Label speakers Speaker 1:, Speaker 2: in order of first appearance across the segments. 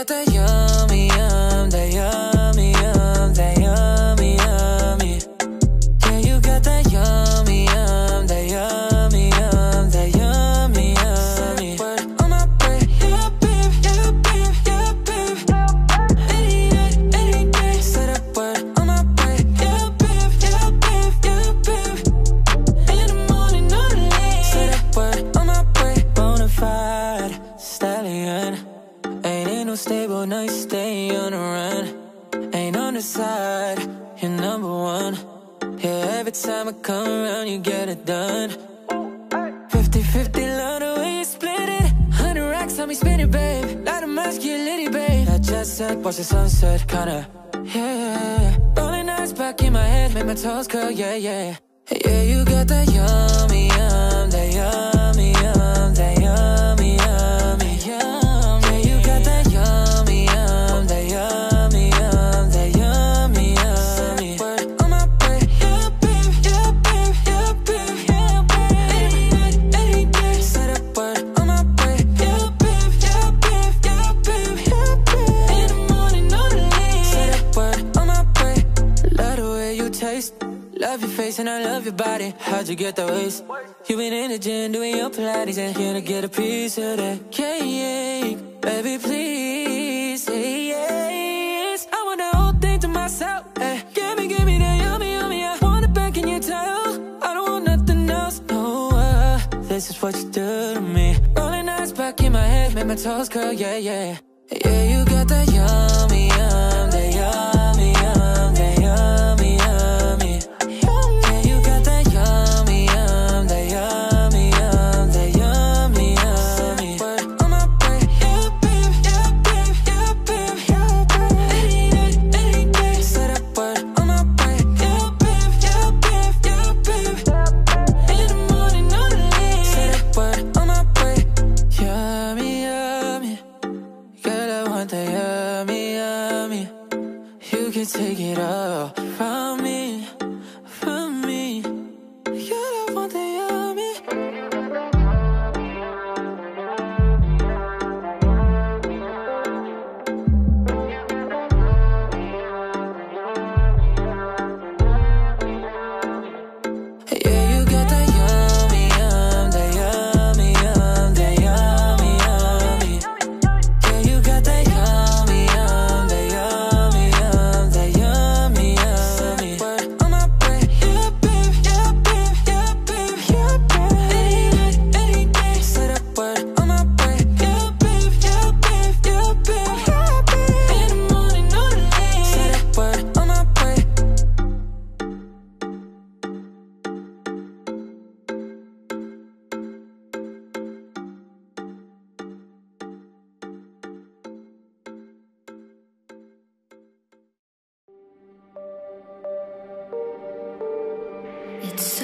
Speaker 1: это я. table, you stay on the run. Ain't on the side, you're number one. Yeah, every time I come around, you get it done. 50-50 love the way you split it. 100 racks on me, spin it, babe. Lot of masculinity, babe. I just said, watch the sunset, kinda, yeah. Rolling eyes back in my head, make my toes curl, yeah, yeah. Yeah, you got that yummy, yum, that yum. Love your face and I love your body. How'd you get that waist? You been in the gym doing your Pilates and here to get a piece of that cake, baby please. Say yes. I want the whole thing to myself. Hey, give me, give me that yummy, yummy. I want it back in your towel. I don't want nothing else. No, uh, this is what you do to me. Rolling eyes back in my head, make my toes curl, yeah, yeah. Yeah, you got that yummy. It's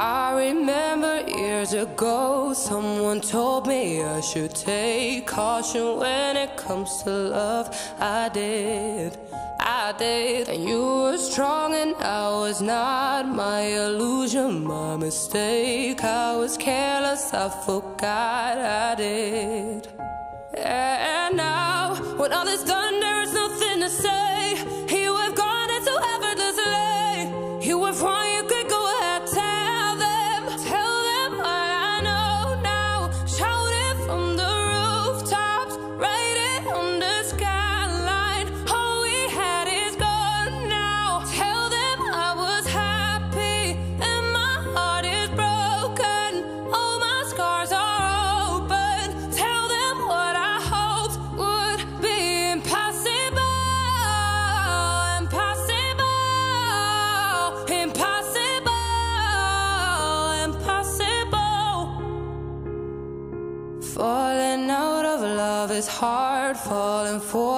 Speaker 1: I
Speaker 2: remember years ago, someone told me I should take caution when it comes to love. I did, I did. And you were strong and I was not. My illusion, my mistake. I was careless, I forgot I did. And now, when all is done, there is nothing to say.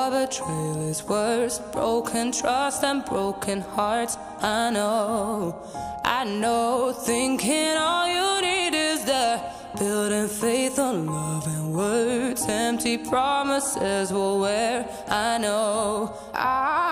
Speaker 2: For betrayal is worse. Broken trust and broken hearts, I know, I know. Thinking all you need is that building faith on love and words. Empty promises will wear, I know, I.